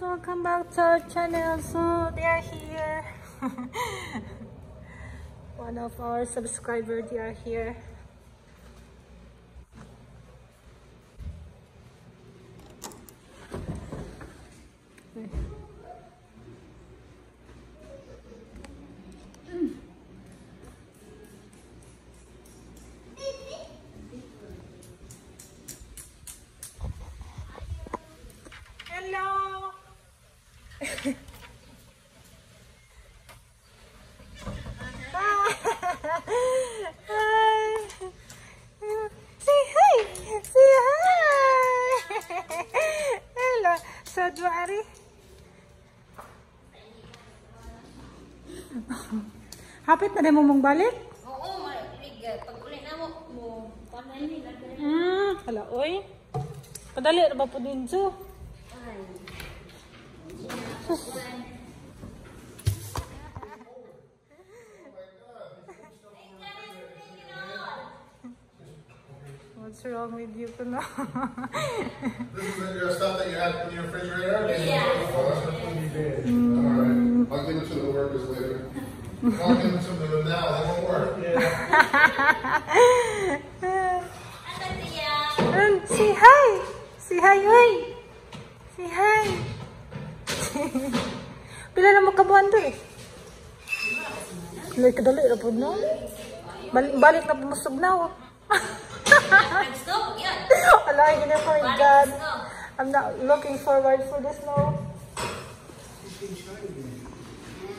welcome back to our channel. So they are here. One of our subscribers, they are here. Hello. So, Juari. Hapit na mo mong balik? Oo, marinig. Pag ulit na mo, mo, panay nila. Hmm, hala, oy. Padali ba po din? Ay. What's wrong with you, Kuno? This is your stuff that you have in your refrigerator? Yeah. Oh, that's what you did. Alright, I'll give it to the workers later. I'll give it to them now, they won't work. Ano tiya? And say hi! Say hi, oy! Say hi! Pila na mo kabuhan to eh? Like, kadali na po na. Balik, balik na pumusog na oh. Nag-stop, yan. Wala, yun oh my Balik God. I'm not looking forward for the snow.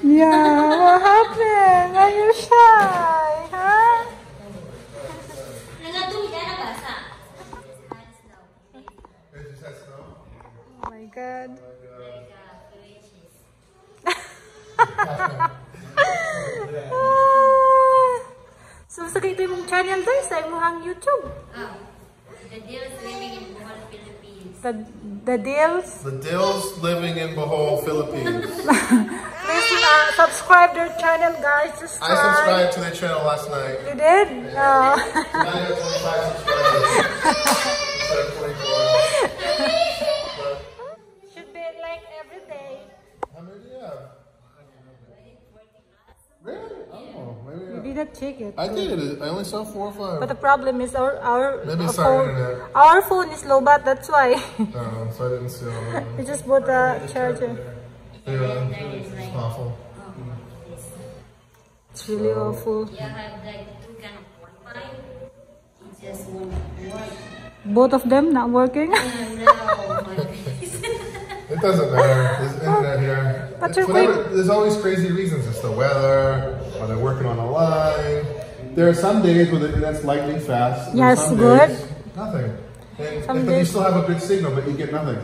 Yeah, what happened? Are you shy? Huh? Nangatong ka na basa. It just had snow. Oh my God. So, sa kayo mong channel guys, sa imong YouTube. Ah, the deal is living in Bohol, Philippines. The, the deals. The Dills living in Bohol, Philippines. Please uh, subscribe to their channel guys. Just I subscribed to their channel last night. You did? No. maybe. You didn't check it. I did. I only saw four or five. But the problem is our our, Maybe our phone. internet. Our phone is low but That's why Oh, so I didn't see all of we just bought a charger. Yeah, it's awful. It's really awful. You have like two kind of Wi-Fi. It's just one work. Both of them not working. Oh, no, my goodness. It doesn't matter. There's internet here. Whatever- there's always crazy reasons. It's the weather, or they're working on a line. There are some days where the internet's lightly fast. Yes, good. days, nothing. And, Some but you still have a good signal, but you get nothing.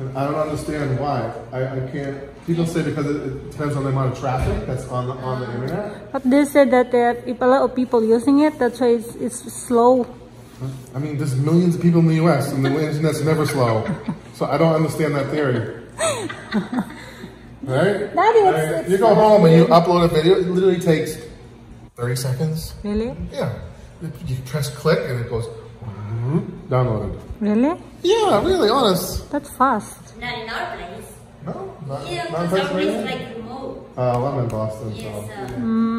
And I don't understand why. I, I can't. People say because it, it depends on the amount of traffic that's on the on the internet. But they said that uh, if a lot of people using it, that's why it's, it's slow. I mean, there's millions of people in the U.S. and the internet's never slow. So I don't understand that theory. Right? Daddy, it's- Right? it's you go home and you upload a video. It literally takes 30 seconds. Really? Yeah. You- You press click and it goes downloaded. Really? Yeah, really honest. That's fast. Not in our place. No, not, Yeah, not in because our place is like remote. Uh, well, I'm in Boston, Yes, so. uh, Mm,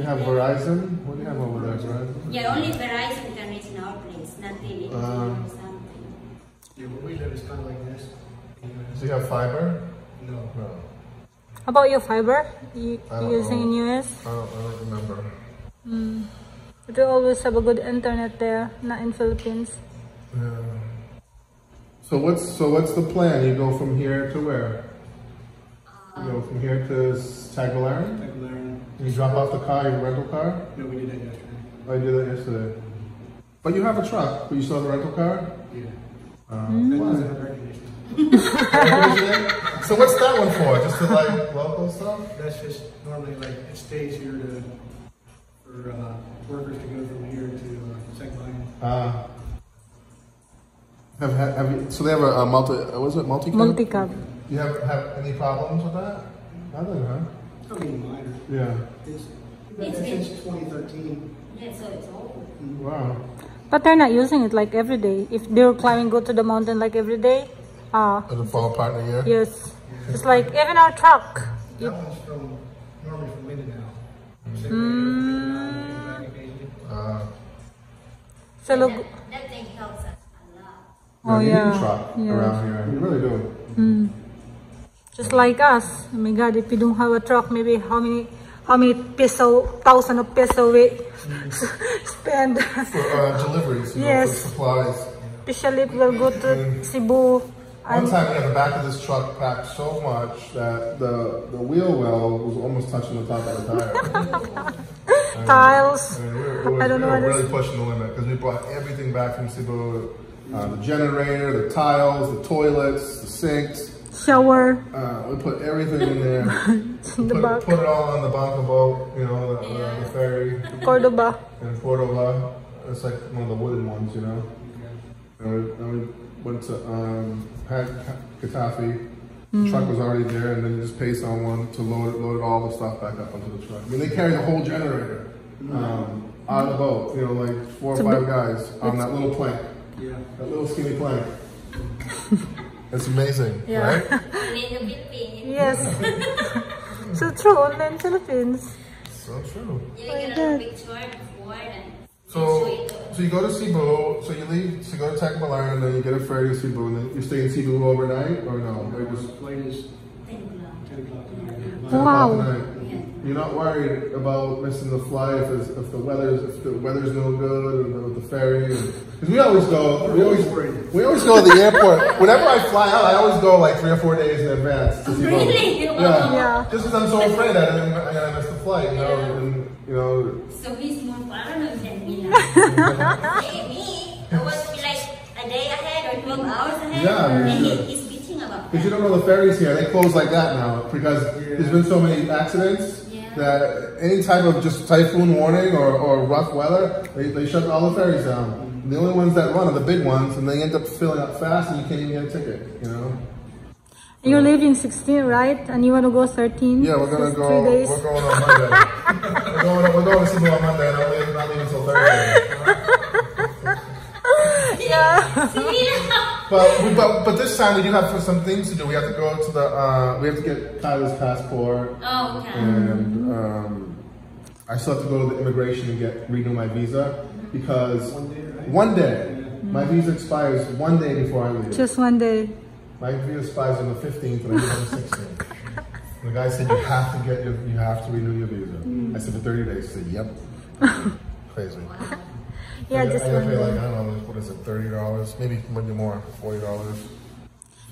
experience. Do you have Verizon? What do you have over there, Verizon? Yeah, only Verizon can reach in our place, not really Um, something. Yeah, where we live is kind of like this. Do you have fiber? No. No. how about your fiber? You I don't using in US? I don't, I don't remember. But you always have a good internet there, not in Philippines. Yeah. So what's so what's the plan? You go from here to where? You go from here to Tagbilaran? Like Laren. You drop off the car, your rental car? No, we did that yesterday. I did that yesterday. But you have a truck, but you still have a rental car? Yeah. Um, That why? doesn't have air conditioning. so what's that one for? Just to like local stuff? That's just normally like it stays here to for uh, workers to go from here to uh, second line. Uh, have, have, have you, so they have a, a multi, uh, was it multi? Multicab. You have have any problems with that? Nothing, huh? I mean, minor. Yeah. It's been there since 2013. Yeah, so it's old. Wow. But they're not using it like every day. If they're climbing, go to the mountain like every day. Ah, Does it fall apart in a year? yes. It's like even our truck. That one's from, normally from Mindanao. Same Mm. way. Uh, So look. That, that thing helps us a lot. Oh you need yeah. truck yeah. around here. You really do. Mm. Just like us. Oh my God, if you don't have a truck, maybe how many, how many peso, thousand of peso we spend. For uh, deliveries, you know, Yes. for supplies. Especially if we'll go to Cebu. One time, yeah, the back of this truck packed so much that the the wheel well was almost touching the top of the tire. And- tiles. and we were, it was, I don't know we were really pushing the limit because we brought everything back from Cebu. Uh, the generator, the tiles, the toilets, the sinks. Shower Uh, we put everything in there. in the put, back. put it all on the Banco boat, you know, the, the, the ferry Cordova. in Cordova. It's like one of the wooden ones, you know. And we, and we went to um, had Getafe. The truck was already there, and then you just pay someone to load it, load all the stuff back up onto the truck. I mean, they carry the whole generator um, out of the boat. You know, like four or five guys on that little plank, Yeah. that little skinny plank. It's amazing, Yeah. right? Only in the Philippines. Yes. so true, only in Philippines. So true. You get a picture before and So, show it to so you go to Cebu, so you leave, so you go to Tacubaya, and then you get a ferry to Cebu, and then you stay in Cebu overnight, or no? Or just Flight is 10 o'clock. ten o'clock tonight. 10 Wow. At night. You're not worried about missing the flight if, it's, if the weather's if the weather's no good and the, the ferry. Because we always go, we always we always go to the airport. Whenever I fly out, I always go like three or four days in advance. To Cebu. Really? Yeah. Yeah. Just because I'm so afraid that I'm, I'm gonna miss the flight, you know, and you know. So he's more paranoid than me now. hey, me, I was like a day ahead or 12 hours ahead. Yeah, and yeah. he, he's bitching about Because you don't know the ferries here, they close like that now because there's been so many accidents Yeah. That any type of just typhoon warning or, or rough weather, they, they shut all the ferries down. The only ones that run are the big ones, and they end up filling up fast, and you can't even get a ticket. You know? You're leaving 16, right? And you want to go 13? Yeah, we're gonna go. Three days. We're going on Monday. we're going. We're going to Cebu on Monday, and I'm leaving, not leaving until Thursday. But, we- but but this time we do have some things to do. We have to go to the. Uh, we have to get Tyler's passport. Oh, okay. and um, I still have to go to the immigration and get renew my visa because One day, right? one day my visa expires one day before I leave. Just one day. My visa expires on the fifteenth and I leave on the sixteenth. The guy said you have to get your, you have to renew your visa. I said for thirty days. He said yep. Crazy. Yeah, I, just I one pay like. I don't know what is it thirty dollars maybe maybe more forty dollars.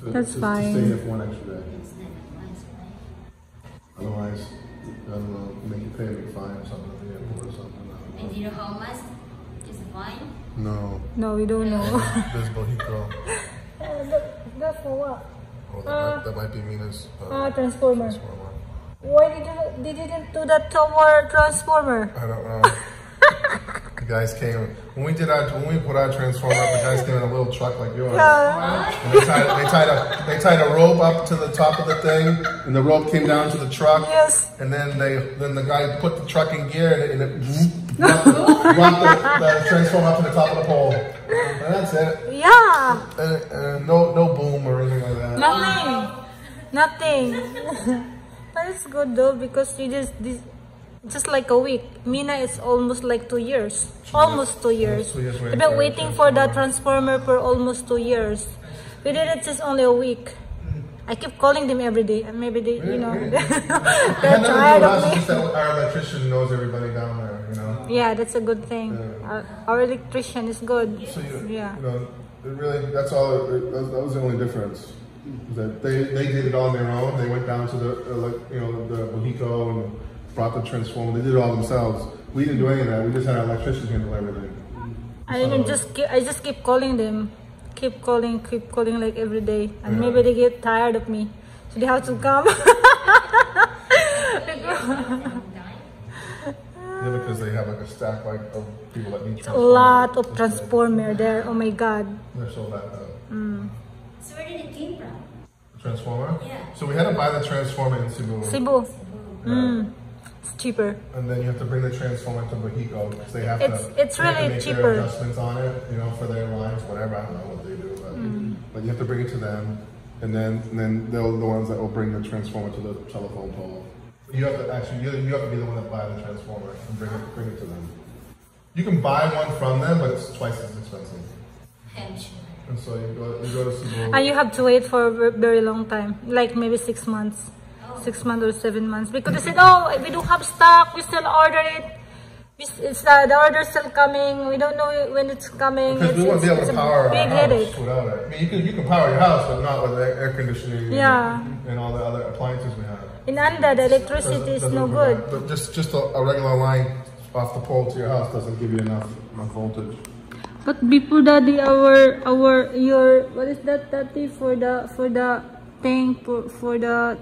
That's To fine. stay here for one extra day. It's not? Otherwise, I don't know, make you pay a big fine or something at the airport or something. I don't know. And do you know how much is the fine? No, No, we don't know. there's BOHECO. That's for what? Oh, that, might, that might be Mina's. Ah, Uh, transformer. transformer. Why did you did you didn't do that tower transformer? I don't know. the guys came when we did our when we put our transformer up. The guys came in a little truck like yours. And they tied, they tied a they tied a rope up to the top of the thing, and the rope came down to the truck. yes. And then they then the guy put the truck in gear, and it, and it brought, the, the, transformer up to the top of the pole. And that's it. Yeah. And, and no no boom or anything like that. Nothing. Nothing. but it's good though because you just this, just like a week. Mina is almost like two years. Almost two years. two years We've been waiting for that transformer for almost two years. We did it just only a week. I keep calling them every day, and maybe they, you know, they're had nothing to do tired of me. it's just that our electrician knows everybody down there, you know. Yeah, that's a good thing. Our, our electrician is good. So you, Yeah. you know, it really, that's all. It, that, that was the only difference. That they, they did it on their own. They went down to the, uh, you know, the BOHECO and brought the transformer. They did it all themselves. We didn't do any of that. We just had our electrician handle everything. I even just keep, I just keep calling them, keep calling, keep calling like every day, and Yeah. maybe they get tired of me, so they have to come. Yeah, because they have like a stack like of people that need a lot of transformer there. Oh my god. They're so backed up. Mm. So where did it came from? Transformer. Yeah. So we had to buy the transformer in Cebu. Cebu. Yeah. It's cheaper. and then you have to bring the transformer to BOHECO because they have It's- to. it's they have to make cheaper. Their adjustments on it, you know, for their lines, whatever. I don't know what they do, but Mm. but you have to bring it to them, and then and then they're the ones that will bring the transformer to the telephone pole. You have to actually you, you have to be the one that buy the transformer and bring it bring it to them. You can buy one from them, but it's twice as expensive. I'm. And so you go you go to Cebu. And you have to wait for a very long time, like maybe six months, six months or seven months, because they said, "Oh, we don't have stock. We still order it. It's uh, the order's still coming. We don't know when it's coming." Because It's, we won't be able to power our big house headache. without it. I mean, you can you can power your house, but not with air, air conditioning. and- Yeah. And all the other appliances we have. In Anda, the electricity is Doesn't no provide- good. But just just a, a regular line off the pole to your house doesn't give you enough enough voltage. But before daddy, our our your what is that daddy for the for the thing for for the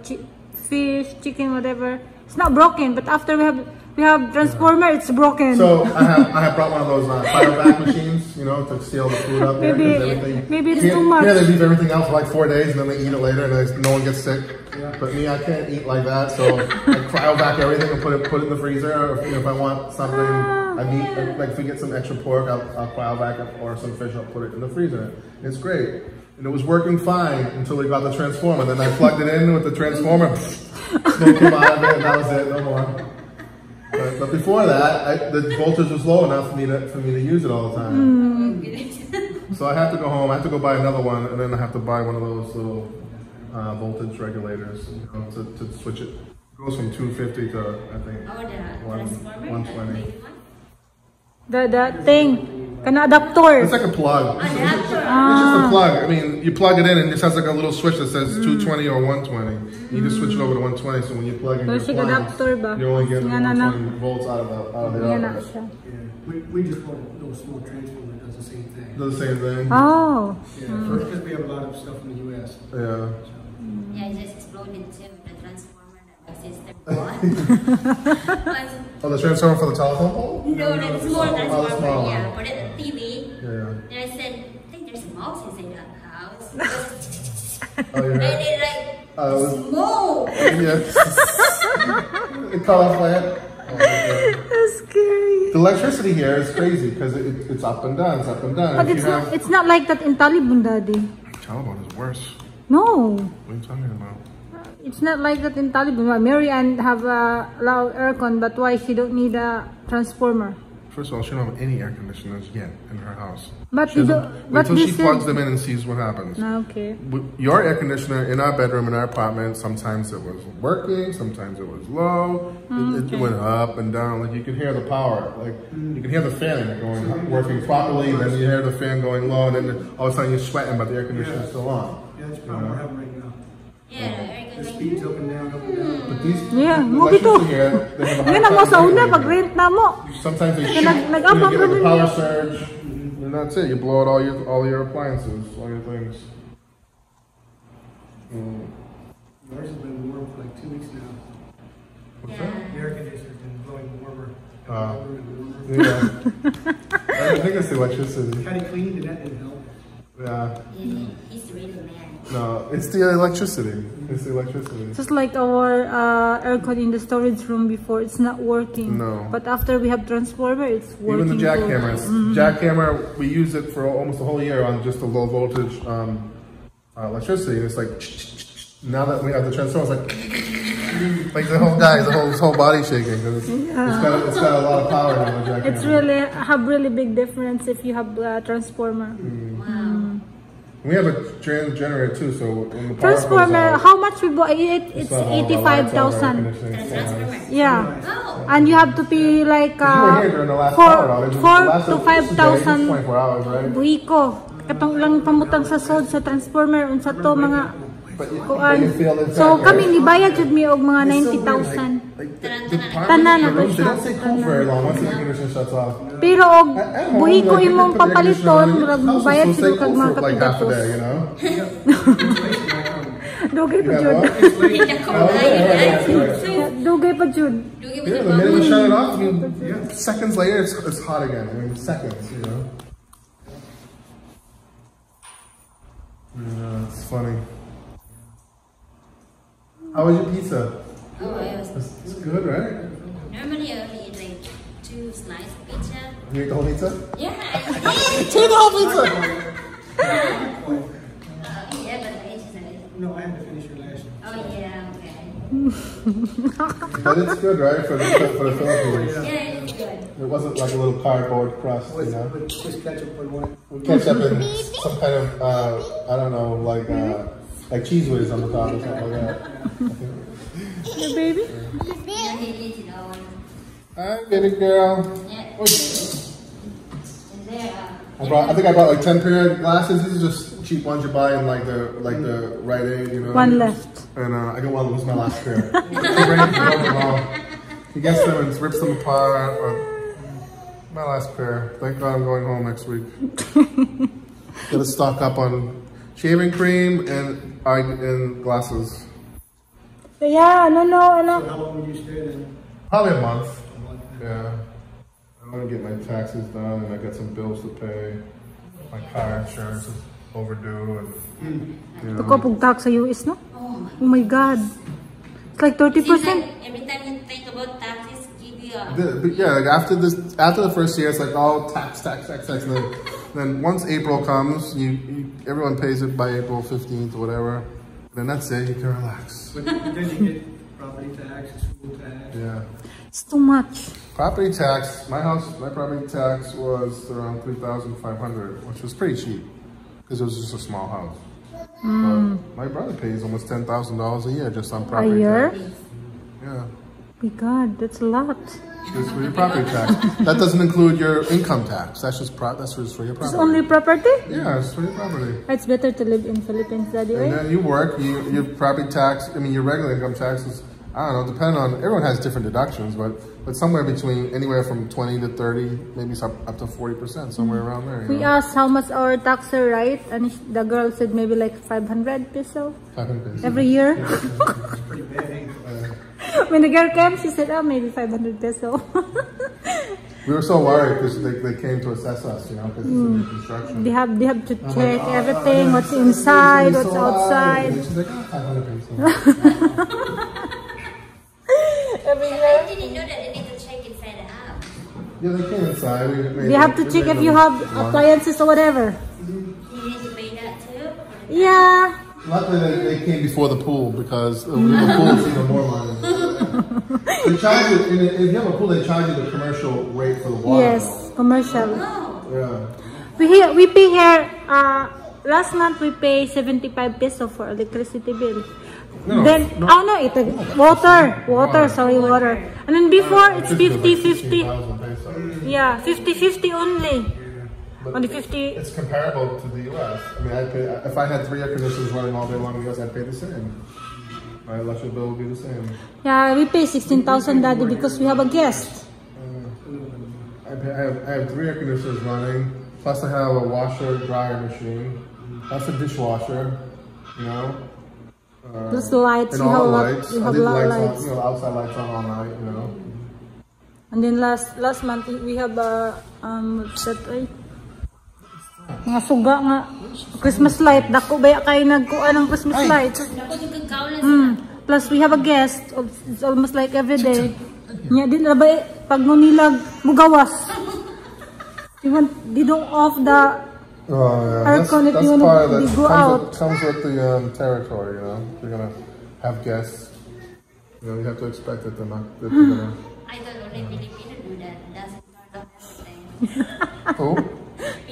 fish, chicken, whatever. It's not broken, but after we have we have transformer, it's broken. So I have I have brought one of those uh, fire back machines, you know, to seal the food up there. 'cause Maybe- maybe it's here, too much. Yeah, they leave everything out for like four days and then they eat it later and then no one gets sick. But me, I can't eat like that, so I Cryovac everything and put it put it in the freezer. Or if, you know, if I want something, I need like if we get some extra pork, I'll, I'll cryo back or some fish, I'll put it in the freezer. It's great. And it was working fine until we got the transformer. Then I plugged it in with the transformer, smoke came out of it, and that was it, no more. But, but before that, I, the voltage was low enough for me to for me to use it all the time. So I have to go home. I have to go buy another one, and then I have to buy one of those little uh, voltage regulators you know, to, to switch it. It goes from 250 to I think Or the One- 120. big the the thing, kana adapter. It's like a plug. Adapter. Ah. It's just a plug. I mean, you plug it in, and it just has like a little switch that says mm. 220 or 120. You just switch it over to 120. So when you plug in your Basic appliance, adapter ba? you only get Nga na na. 120 volts out of the out of the Yan outlet. Yeah, we, we just bought a little small transformer that does the same thing. Does the same thing. Oh, Yeah, first because we have a lot of stuff in the US. Yeah. Mm. Yeah, it just exploded too. Sister bought. Oh, the transformer for the telephone pole? no, the small Oh, the transformer, small yeah, one. for the TV. Yeah. And I said, I think there's a mouse inside that house. Oh, yeah. and yeah. it like Uh, smoke. yes. it caught on fire. Oh, okay. that's scary. The electricity here is crazy because it, it's up and down, it's up and down. But If it's you not have it's not like that in Talibon, daddy. Talibon is worse. No, What are you talking about? It's not like that in Talibon. Well, Mary Ann have a loud aircon, but why she don't need a transformer? First of all, she don't have any air conditioners yet in her house. But She you doesn't- wait but till they she said- plugs them in and sees what happens. Ah, okay. Your air conditioner in our bedroom in our apartment, sometimes it was working, sometimes it was low. Ah, it, it went up and down. Like you can hear the power. Like you can hear the fan going working properly. Then you hear the fan going low, and then all of a sudden you're sweating, but the air conditioner is still on. Yeah, that's probably what we're having right now. Yeah, Eric The is like, speeds up and down, up and down. But these Yeah, the mo bito. electricity here, they have a hard Yan ang mo sa una pag-rent na mo. Sometimes they shoot, nag- you nag-abang get like a power surge, and that's it. You blow out all your all your appliances, all your things. Mm. Ours has been warm for like two weeks now. What's yeah. The air conditioner's been blowing warmer. Warmer and warmer. Yeah. I think it's the electricity. Had it cleaned and that didn't help. Yeah. He, he's really mad. No, it's the electricity. It's the electricity. Just like our uh, aircon in the storage room before, it's not working. No. But after we have transformer, it's working. Even the good. jackhammers. Jackhammer, we use it for almost a whole year on just a low voltage um, uh, electricity. And it's like, now that we have the transformer, it's like, like the whole guy, the whole, his whole body shaking. It's, it's, got, it's got a lot of power jackhammer. It's really have really big difference if you have a transformer. Wow. We have a gen- generator too, so when the power goes Transformer, out, how much we bought it? It's not all of our eighty lights, five all of our air thousand. conditioning, The so nice. transformer. Yeah, Oh. and you have to pay like You were uh, here during the last four, power outage. It four lasted to five days, thousand 24 hours, right? buhiko. Katong lang pamutang sa sod sa transformer unsa to mga But you, kuan. So kami ni bayad jud mi og mga 90,000 tanan na. ko siya. pero og buhi ko imong papaliton murag bayad jud kag mga kapigatos oh, Dugay pa jud. Dugay pa jud. Yeah, the minute you shut it off, I mean, yeah, seconds later it's, it's hot again. I mean, seconds, you know. Yeah, it's funny. How was your pizza? Oh, it was, it's, good, right? Normally I only eat like two slices of pizza. You ate the whole pizza? Yeah, I did. the whole pizza! yeah, but I just like... No, I had to finish your last Oh, yeah, okay. but it's good, right, for the, for the Philippines? Yeah, it's good. It wasn't like a little cardboard crust, you know? With ketchup and With Ketchup and some kind of, uh, I don't know, like... Uh, like cheese whiz on the top or something like that. Your baby? Yeah, he eats it all. Baby girl. Yeah. I brought, I think I bought like 10 pair of glasses. These are just cheap ones you buy in like the, like the Rite Aid, you know? One left. And uh, I got one of was my last pair. He brings them all. He gets them and rips them apart. But my last pair. Thank God I'm going home next week. Gotta stock up on shaving cream and eye and glasses. Yeah, no, no, no. How long would you stay then? Probably a month. Yeah. I'm gonna get my taxes done and I got some bills to pay. My car insurance is overdue and you Ito ko know. pag tax sa US, no? oh my Oh God. It's like 30%. Every time you think about taxes, give. The- but yeah, like after this, after the first year, it's like all tax, tax, tax, tax. Then, then once April comes, you, you everyone pays it by April fifteenth or whatever. Then that's it. You can relax. But then you get property tax, school tax. Yeah. It's too much. Property tax. My house, my property tax was around three thousand five hundred, which was pretty cheap because it was just a small house. Hmm. But my brother pays almost ten thousand dollars a year just on property. A property year? tax. Yeah. My God, that's a lot. Just for your property tax. That doesn't include your income tax. That's just pro- that's just for your It's property. only property? Yeah, it's for your property. It's better to live in Philippines, Daddy, And then you work, you, your property tax, I mean, your regular income taxes, I don't know, depending on, everyone has different deductions, but, but somewhere between, anywhere from 20 to 30, maybe some, up to 40%, somewhere around there, We know? asked how much our tax are, right? And the girl said maybe like 500 peso 500 pesos. every year. It's pretty bad, eh? when the girl came, she said, oh, maybe 500 peso. We were so worried because they, they came to assess us, you know, because it's Hmm. new construction. they have they have to I'm like, check "Oh, everything, oh, what's it's- it's inside, what's so outside. And she's like, oh, 500 pesos. Every I didn't know that they need to check inside the house. yeah, they came inside. We made They have to check if you have appliances or whatever. You need to pay that too? Yeah. Luckily, they, they came before the pool because the, the pool is even more money. they charge you, and if you have a pool, they charge you the commercial rate for the water. Yes, commercial. Yeah. We here we pay here. Uh, last month we pay 75 peso for electricity bill. No, then no. oh no, it water, water, sorry, water. And then before it's 50 50. Yeah, 50 50 only. But On the 50 It's comparable to the U.S. I mean, I pay, if I had three air conditioners running all day long in the U.S., I'd pay the same. My electric bill would be the same. Yeah, we pay 16,000 daddy because we have a guest. I, pay, I, have, I have three air conditioners running, plus I have a washer dryer machine, plus a dishwasher, you know. Uh, Plus the lights, and you all have the lights. you I have leave lot of lights on, you know, outside lights on all night, you know. And then last last month we have a um that ay? Mga suga nga Christmas light dako baya kay nagkuan ng Christmas light. Mm. Plus we have a guest it's almost like every day. Nya din na ba eh, pag nilag mugawas. You want they don't off the Oh yeah, that's, Aircon if that's you wanna part of be- that go comes, out. With, comes with the um, territory, you know. You're gonna have guests. You know, you have to expect that they're not. That they're gonna. I thought only Filipino do that. That's part of everything. Oh,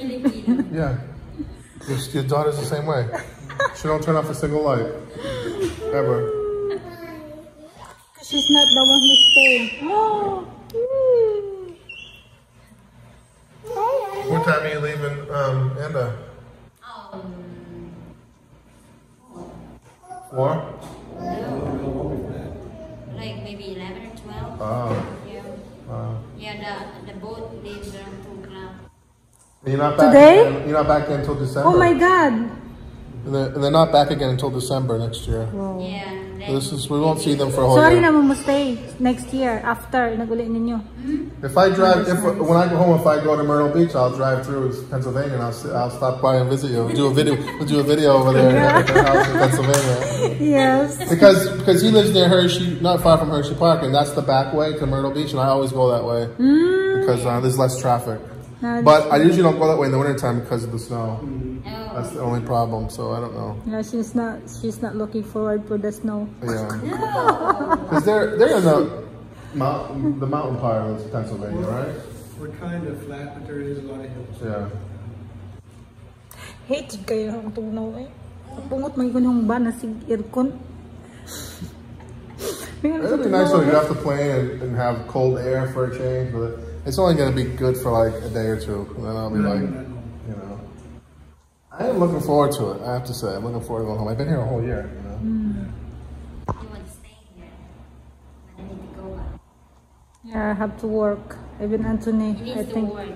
Filipino. yeah. Your, your daughter's the same way. She don't turn off a single light ever. Because she's not the one who's staying. What time are you leaving, um, Anda? Um, Four. like maybe 11 or 12. Oh. Yeah. Wow. Yeah, the, the boat leaves around 2 o'clock. And you're not back. Today? Again, you're not back again until December. Oh my god. And they're, and they're not back again until December next year. Yeah. So this is we won't see them for a whole Sorry year. na mo stay next year after naguli ninyo. If I drive, if when I go home, if I go to Myrtle Beach, I'll drive through Pennsylvania and I'll I'll stop by and visit you. We'll do a video. We'll do a video over there at their house in Pennsylvania. Yes. Because because he lives near Hershey, not far from Hershey Park, and that's the back way to Myrtle Beach, and I always go that way because uh, there's less traffic. Nah, But I usually don't go that way in the wintertime because of the snow. No. That's the only problem. So I don't know. yeah, she's not she's not looking forward for the snow. Yeah, because they're they're in the mountain the mountain part of Pennsylvania, right? We're kind of flat, but there is a lot of hills. Yeah. Hate kayo ang tunaw eh. Pungot may gunong ba na sig aircon. It'd be nice though. You have to plane and, and have cold air for a change, but it's only gonna be good for like a day or two, and then I'll be like, mm-hmm. you know. I am looking forward to it. I have to say, I'm looking forward to going home. I've been here a whole year, you know. Mm. You want to stay here. I need to go back. Yeah, I have to work. Even Anthony, He I needs to think. work.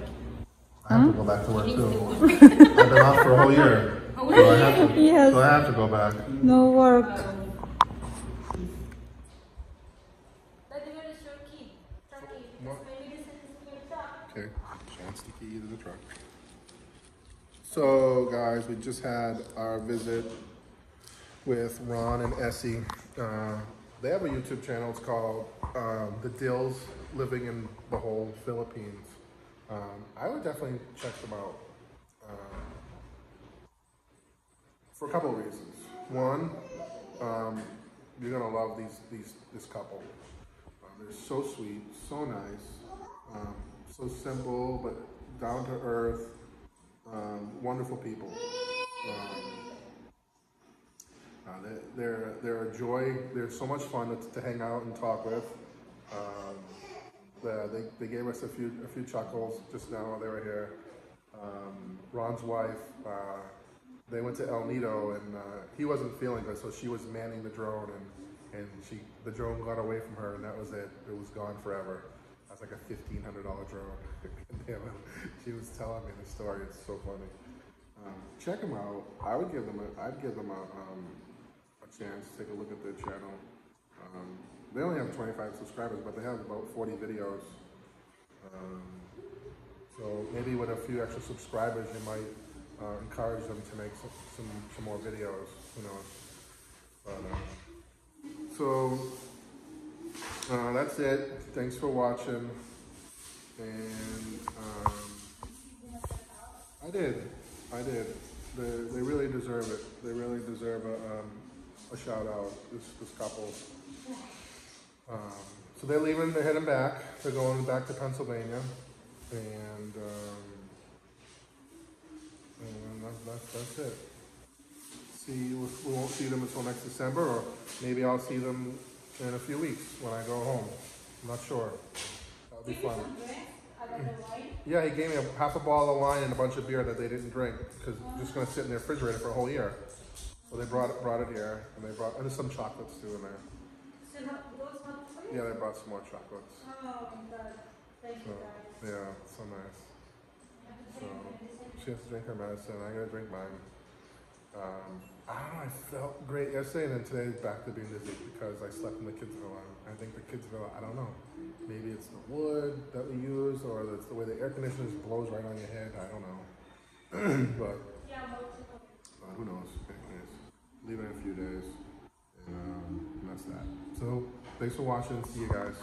I have to go back to work too. to work. I've been off for a whole year, so I have to. Yes. So I have to go back. No work. Oh. Key to the truck. So, guys, we just had our visit with Ron and Essie. Uh, they have a YouTube channel. It's called um, The Dills Living in Bohol Philippines. Um, I would definitely check them out um, for a couple of reasons. One, um, you're gonna love these these this couple. Um, they're so sweet, so nice, um, so simple but down to earth. Um, wonderful people. Um, uh, they're, they're a joy. They're so much fun to, to hang out and talk with. Um, the, they, they gave us a few a few chuckles just now while they were here. Um, Ron's wife, uh, they went to El Nido and uh, he wasn't feeling good, so she was manning the drone and and she the drone got away from her and that was it. It was gone forever. Like a fifteen hundred dollar drone. Damn she was telling me the story. It's so funny. Um, check them out. I would give them a I'd give them a um, a chance. Take a look at their channel. Um, they only have 25 subscribers, but they have about 40 videos. Um, so maybe with a few extra subscribers, you might uh, encourage them to make some, some, some more videos, you know. But, uh, so uh, that's it. Thanks for watching. And um, I did. I did. They, they really deserve it. They really deserve a, um, a shout out, this, this couple. Um, so they're leaving, they're heading back. They're going back to Pennsylvania. And, um, and that's, that's, that's it. See, we won't see them until next December, or maybe I'll see them in a few weeks when I go home. I'm not sure. That'll be fun. Mm. Yeah, he gave me a half a bottle of wine and a bunch of beer that they didn't drink because it's just gonna sit in the refrigerator for a whole year. So they brought it, brought it here, and they brought and there's some chocolates too in there. Yeah, they brought some more chocolates. Oh, thank so, yeah, so nice. So she has to drink her medicine. I gotta drink mine. Um, I don't know. I felt great yesterday, and then today's back to being busy because I slept in the kids' villa. I think the kids' villa. I don't know. Maybe it's the wood that we use, or it's the way the air conditioner blows right on your head. I don't know. but uh, who knows? Anyways, leave it in a few days, and, um, and that's that. So thanks for watching. See you guys.